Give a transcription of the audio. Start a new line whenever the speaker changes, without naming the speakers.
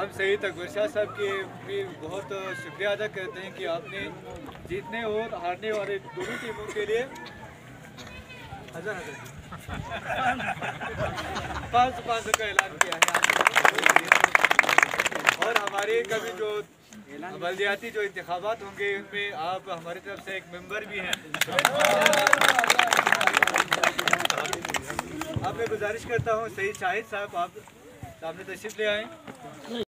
हम सईद अकबर शाह साहब के भी बहुत शुक्रिया अदा करते हैं कि आपने जीतने और हारने वाले दोनों टीमों के लिए हज़ार हज़ार पाँच सौ पाँच सौ का ऐलान किया है और हमारे कभी जो बल्दियाती जो इंतबात होंगे, उनमें आप हमारी तरफ़ से एक मेंबर भी हैं। अब मैं गुजारिश करता हूँ, सईद शाहिद साहब, आप सामने तशरीफ़ ले आएँ।